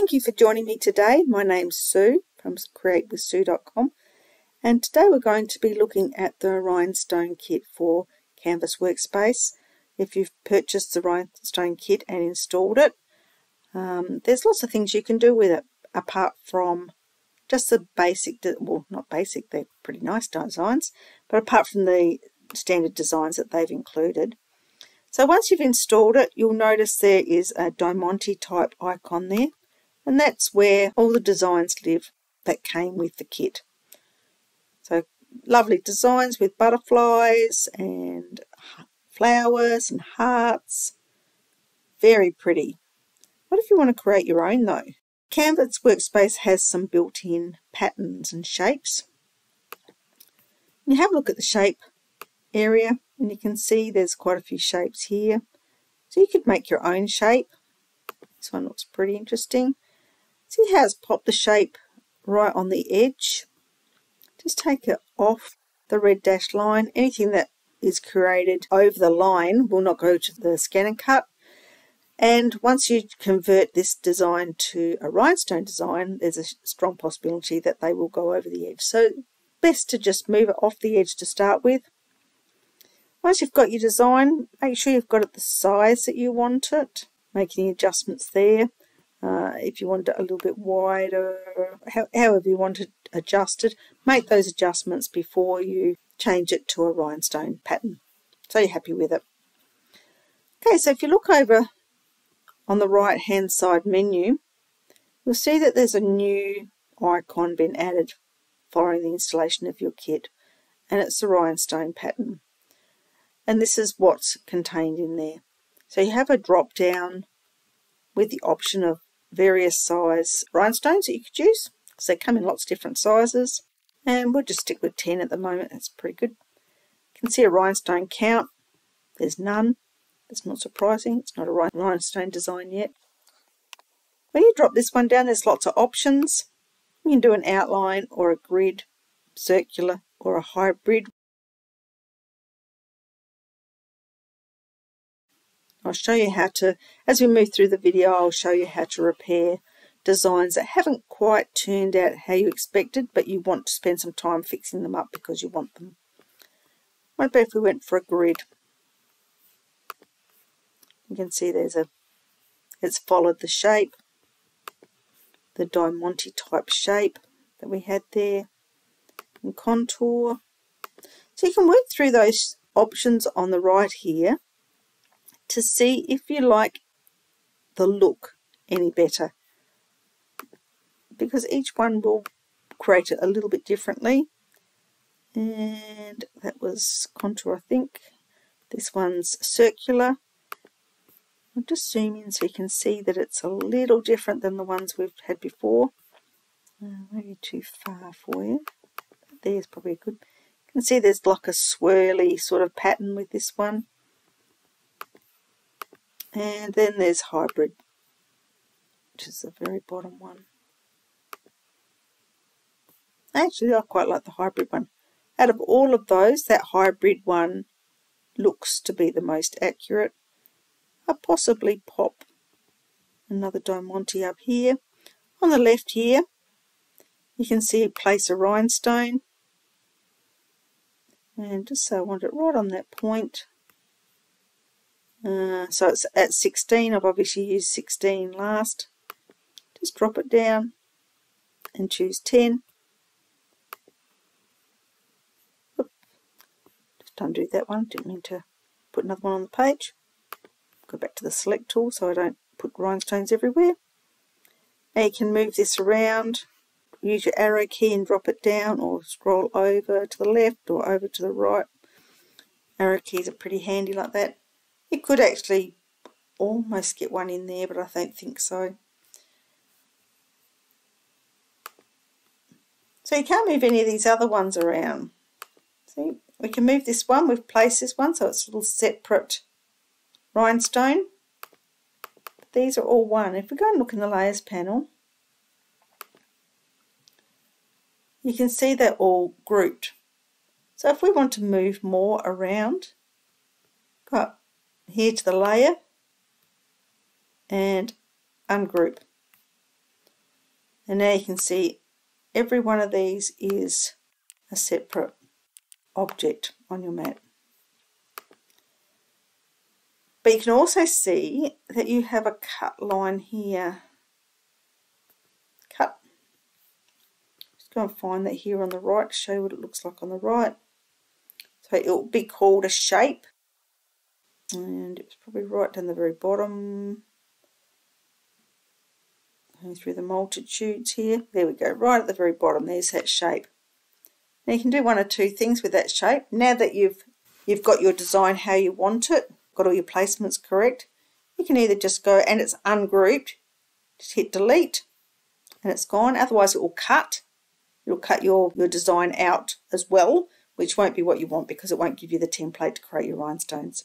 Thank you for joining me today. My name's Sue from createwithsue.com and today we're going to be looking at the Rhinestone kit for Canvas Workspace. If you've purchased the Rhinestone kit and installed it, um, there's lots of things you can do with it apart from just the basic, well not basic, they're pretty nice designs, but apart from the standard designs that they've included. So once you've installed it, you'll notice there is a Diamante type icon there, and that's where all the designs live that came with the kit. So lovely designs with butterflies and flowers and hearts. Very pretty. What if you want to create your own though? Canvas Workspace has some built-in patterns and shapes. You have a look at the shape area and you can see there's quite a few shapes here. So you could make your own shape. This one looks pretty interesting. See how it's popped the shape right on the edge? Just take it off the red dashed line. Anything that is created over the line will not go to the scan and cut. And once you convert this design to a rhinestone design, there's a strong possibility that they will go over the edge. So best to just move it off the edge to start with. Once you've got your design, make sure you've got it the size that you want it. Make any adjustments there. Uh, if you want it a little bit wider, however you want to adjust it adjusted, make those adjustments before you change it to a rhinestone pattern. So you're happy with it. Okay, so if you look over on the right hand side menu, you'll see that there's a new icon been added following the installation of your kit, and it's the rhinestone pattern. And this is what's contained in there. So you have a drop down with the option of various size rhinestones that you could use. Because they come in lots of different sizes and we'll just stick with 10 at the moment. That's pretty good. You can see a rhinestone count. There's none. That's not surprising. It's not a rhinestone design yet. When you drop this one down there's lots of options. You can do an outline or a grid circular or a hybrid I'll show you how to, as we move through the video, I'll show you how to repair designs that haven't quite turned out how you expected, but you want to spend some time fixing them up because you want them. What about if we went for a grid? You can see there's a, it's followed the shape, the Diamante type shape that we had there, and contour. So you can work through those options on the right here to see if you like the look any better. Because each one will create it a little bit differently. And that was contour I think. This one's circular. I'll just zoom in so you can see that it's a little different than the ones we've had before. Uh, maybe too far for you. There's probably a good you can see there's like a swirly sort of pattern with this one and then there's hybrid, which is the very bottom one. Actually, I quite like the hybrid one. Out of all of those, that hybrid one looks to be the most accurate. I'll possibly pop another Diamante up here. On the left here, you can see place a rhinestone. And just so I want it right on that point, uh, so it's at 16. I've obviously used 16 last. Just drop it down and choose 10. Oop. Just undo that one. Didn't mean to put another one on the page. Go back to the select tool so I don't put rhinestones everywhere. Now you can move this around. Use your arrow key and drop it down or scroll over to the left or over to the right. Arrow keys are pretty handy like that. You could actually almost get one in there, but I don't think so. So you can't move any of these other ones around. See, we can move this one, we've placed this one, so it's a little separate rhinestone. These are all one. If we go and look in the layers panel, you can see they're all grouped. So if we want to move more around, got here to the layer and ungroup. And now you can see every one of these is a separate object on your mat. But you can also see that you have a cut line here. Cut. Just go and find that here on the right, show you what it looks like on the right. So it will be called a shape. And it's probably right down the very bottom. Going through the multitudes here. There we go, right at the very bottom, there's that shape. Now you can do one or two things with that shape. Now that you've you've got your design how you want it, got all your placements correct, you can either just go and it's ungrouped, just hit delete and it's gone. Otherwise it will cut. It'll cut your, your design out as well, which won't be what you want because it won't give you the template to create your rhinestones.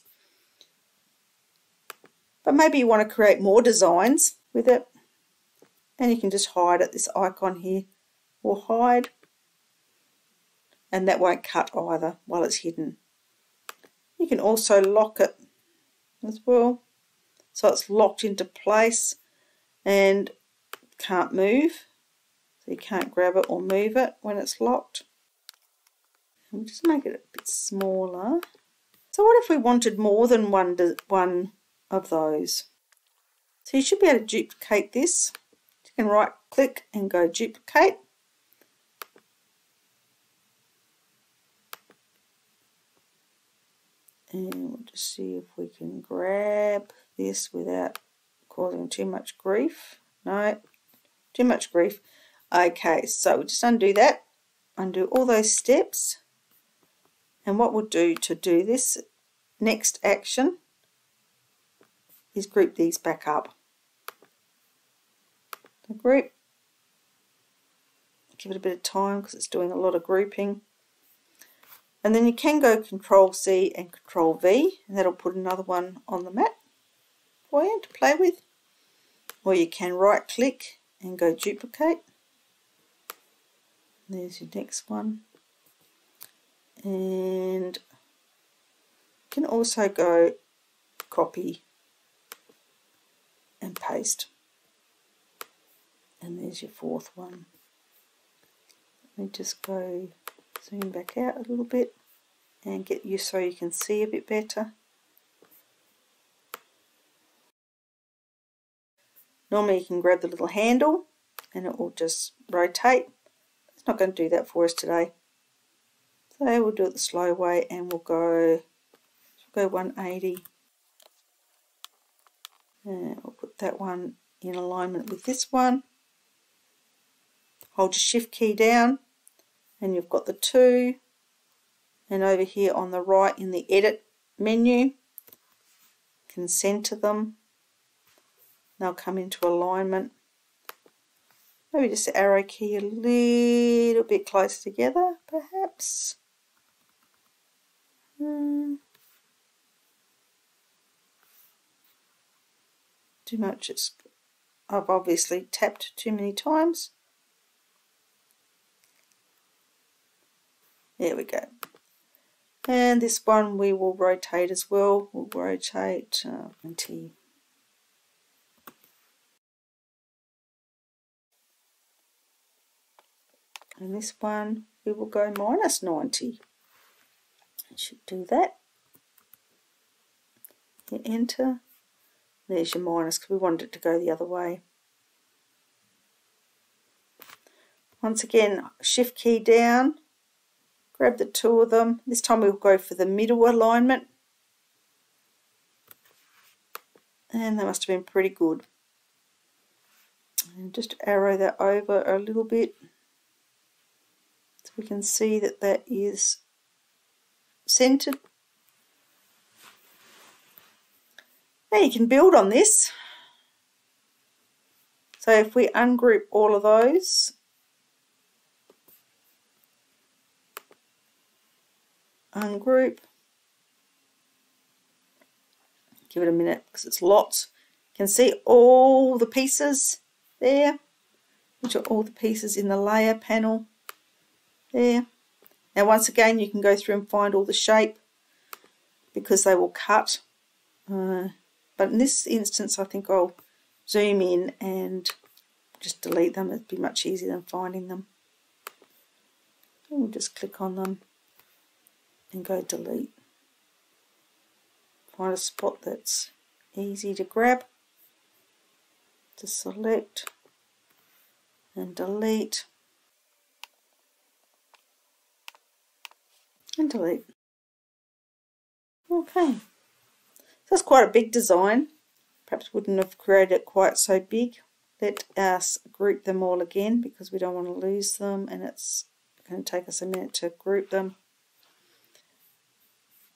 But maybe you want to create more designs with it and you can just hide it. This icon here will hide and that won't cut either while it's hidden. You can also lock it as well so it's locked into place and can't move so you can't grab it or move it when it's locked. And just make it a bit smaller. So what if we wanted more than one, one of those? So you should be able to duplicate this. You can right click and go duplicate. And we'll just see if we can grab this without causing too much grief. No too much grief. Okay so we'll just undo that. Undo all those steps. And what we'll do to do this next action is group these back up the group give it a bit of time because it's doing a lot of grouping and then you can go Control C and Control V and that'll put another one on the mat for you to play with. Or you can right click and go duplicate. There's your next one. And you can also go copy and paste. And there's your fourth one. Let me just go zoom back out a little bit and get you so you can see a bit better. Normally you can grab the little handle and it will just rotate. It's not going to do that for us today. So we'll do it the slow way and we'll go, we'll go 180 and we'll that one in alignment with this one. Hold your shift key down and you've got the two and over here on the right in the edit menu can center them they'll come into alignment maybe just arrow key a little bit closer together perhaps hmm. Too much it's I've obviously tapped too many times There we go. And this one we will rotate as well. We'll rotate uh, 20. And this one we will go minus 90. It should do that. Hit enter. There's your minus because we wanted it to go the other way. Once again, shift key down grab the two of them. This time we'll go for the middle alignment. And they must have been pretty good. And just arrow that over a little bit so we can see that that is centered. Now you can build on this. So if we ungroup all of those ungroup. Give it a minute because it's lots. You can see all the pieces there, which are all the pieces in the layer panel there. Now once again you can go through and find all the shape because they will cut. Uh, but in this instance I think I'll zoom in and just delete them. It'd be much easier than finding them. And we'll just click on them and go delete. Find a spot that's easy to grab, to select and delete and delete. Okay, that's quite a big design. Perhaps wouldn't have created it quite so big. Let us group them all again because we don't want to lose them and it's going to take us a minute to group them.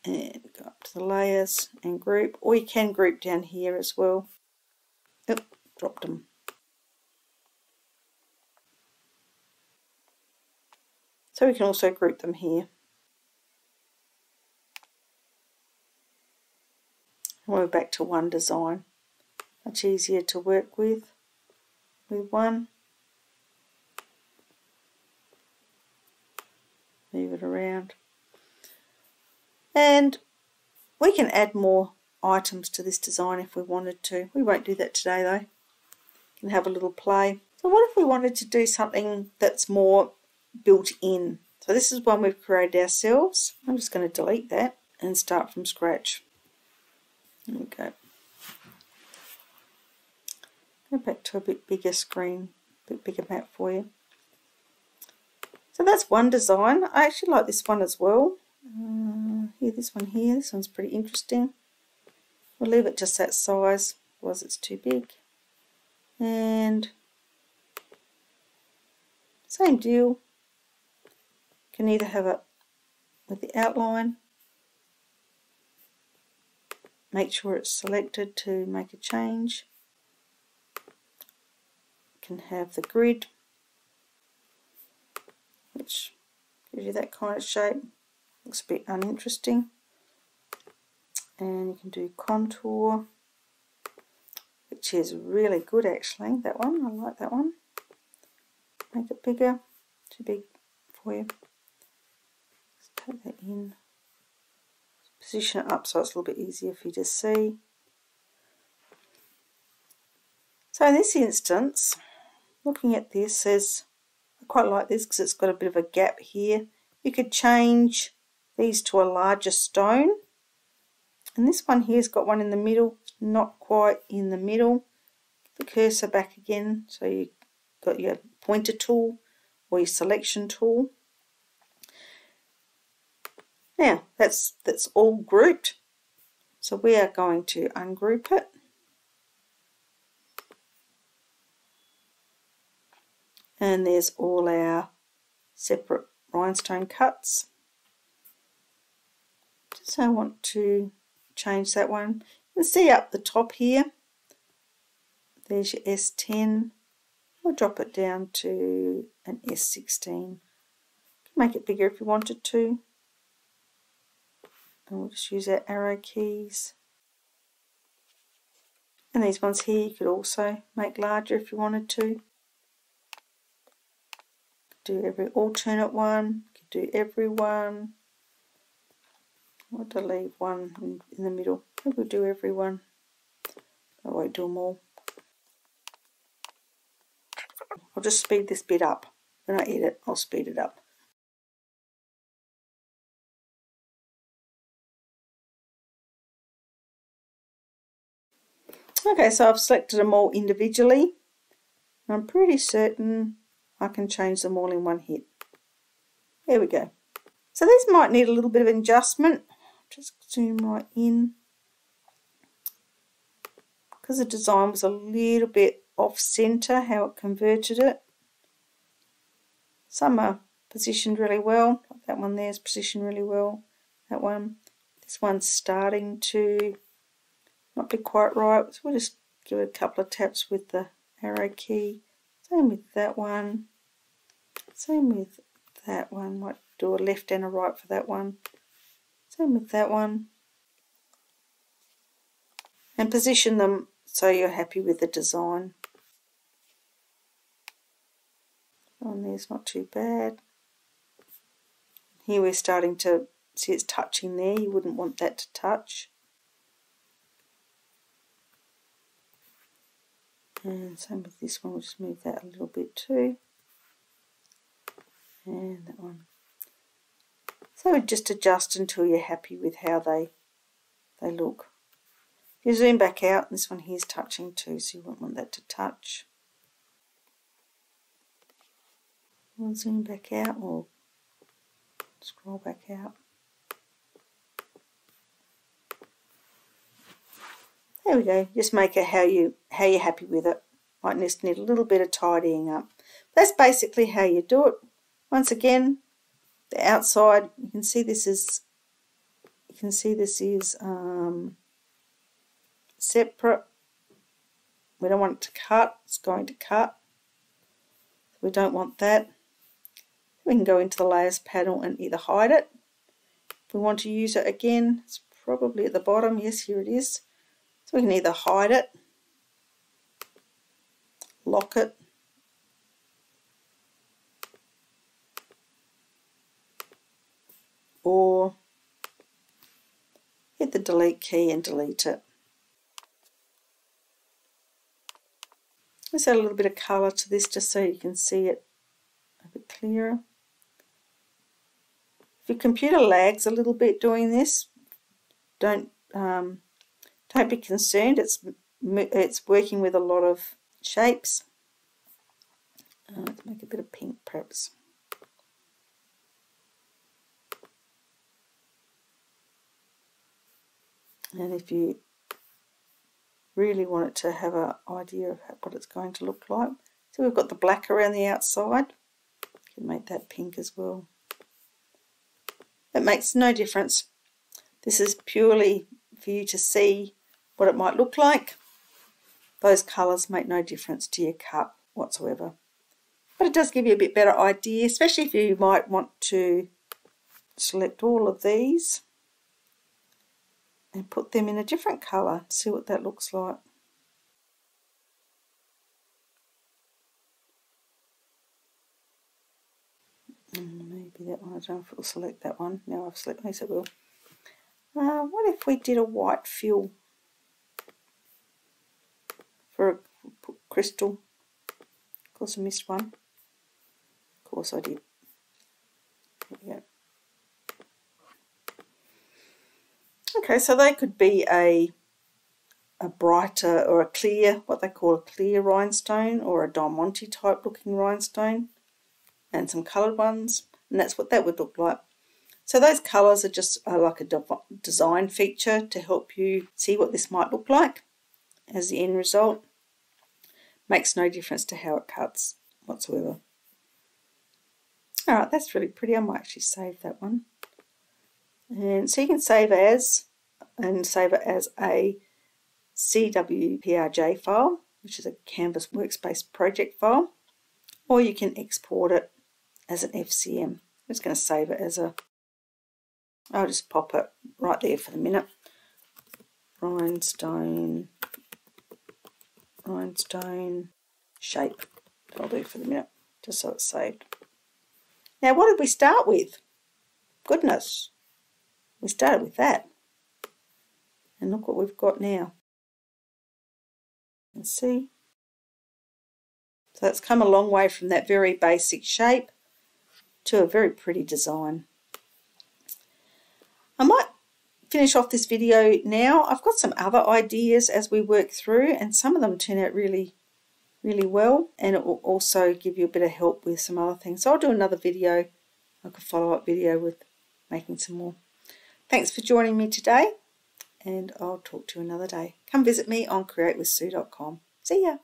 And go up to the layers and group, or you can group down here as well. Oop, dropped them. So we can also group them here. We're back to one design. Much easier to work with, with one. Move it around. And we can add more items to this design if we wanted to. We won't do that today though. We can have a little play. So what if we wanted to do something that's more built in? So this is one we've created ourselves. I'm just going to delete that and start from scratch. There we go. Go back to a bit bigger screen, a bit bigger map for you. So that's one design. I actually like this one as well. Uh, here, this one here. This one's pretty interesting. We'll leave it just that size, otherwise it's too big. And same deal. Can either have it with the outline make sure it's selected to make a change. Can have the grid which gives you that kind of shape. Looks a bit uninteresting. And you can do contour which is really good actually, that one, I like that one. Make it bigger, too big for you. Let's take that in position it up so it's a little bit easier for you to see. So in this instance, looking at this, says I quite like this because it's got a bit of a gap here. You could change these to a larger stone. And this one here's got one in the middle, not quite in the middle. The cursor back again, so you've got your pointer tool or your selection tool. Now that's that's all grouped. So we are going to ungroup it. And there's all our separate rhinestone cuts. So I want to change that one. You can see up the top here, there's your S10. We'll drop it down to an S16. Make it bigger if you wanted to and we'll just use our arrow keys. And these ones here you could also make larger if you wanted to. Do every alternate one could do every one. I'll leave one in, in the middle. I will do every one. I won't do them all. I'll just speed this bit up. When I edit I'll speed it up Okay, so I've selected them all individually. I'm pretty certain I can change them all in one hit. There we go. So these might need a little bit of adjustment. Just zoom right in. Because the design was a little bit off center, how it converted it. Some are positioned really well. That one there is positioned really well. That one. This one's starting to not be quite right. So we'll just give it a couple of taps with the arrow key. Same with that one. Same with that one. Might do a left and a right for that one. Same with that one. And position them so you're happy with the design. Oh, one there's not too bad. Here we're starting to see it's touching there. You wouldn't want that to touch. And same with this one, we'll just move that a little bit too. And that one. So just adjust until you're happy with how they they look. You zoom back out, and this one here is touching too, so you wouldn't want that to touch. We'll zoom back out or scroll back out. There we go. Just make it how you how you're happy with it. Might just need a little bit of tidying up. That's basically how you do it. Once again, the outside, you can see this is you can see this is um, separate. We don't want it to cut. It's going to cut. We don't want that. We can go into the layers panel and either hide it. If we want to use it again, it's probably at the bottom. Yes, here it is. So we can either hide it, lock it, or hit the delete key and delete it. Let's add a little bit of colour to this just so you can see it a bit clearer. If your computer lags a little bit doing this, don't um, don't be concerned, it's, it's working with a lot of shapes. Uh, let's make a bit of pink perhaps. And if you really want it to have an idea of what it's going to look like, so we've got the black around the outside, you can make that pink as well. It makes no difference. This is purely for you to see what it might look like. Those colours make no difference to your cup whatsoever. But it does give you a bit better idea, especially if you might want to select all of these and put them in a different colour, see what that looks like. Mm, maybe that one, I don't know if it will select that one. Now I've selected, yes it will. Uh, what if we did a white fill for a crystal. Of course I missed one. Of course I did. Yeah. Okay, so they could be a a brighter or a clear, what they call a clear rhinestone or a diamante type looking rhinestone and some coloured ones and that's what that would look like. So those colours are just uh, like a design feature to help you see what this might look like as the end result. Makes no difference to how it cuts whatsoever. Alright, that's really pretty. I might actually save that one. And so you can save as and save it as a CWPRJ file, which is a Canvas Workspace project file, or you can export it as an FCM. I'm just going to save it as a, I'll just pop it right there for the minute. Rhinestone rhinestone shape. That'll do for the minute, just so it's saved. Now what did we start with? Goodness, we started with that. And look what we've got now. You see. So that's come a long way from that very basic shape to a very pretty design. Finish off this video now. I've got some other ideas as we work through and some of them turn out really really well and it will also give you a bit of help with some other things. So I'll do another video, like a follow-up video with making some more. Thanks for joining me today and I'll talk to you another day. Come visit me on createwithsue.com. See ya!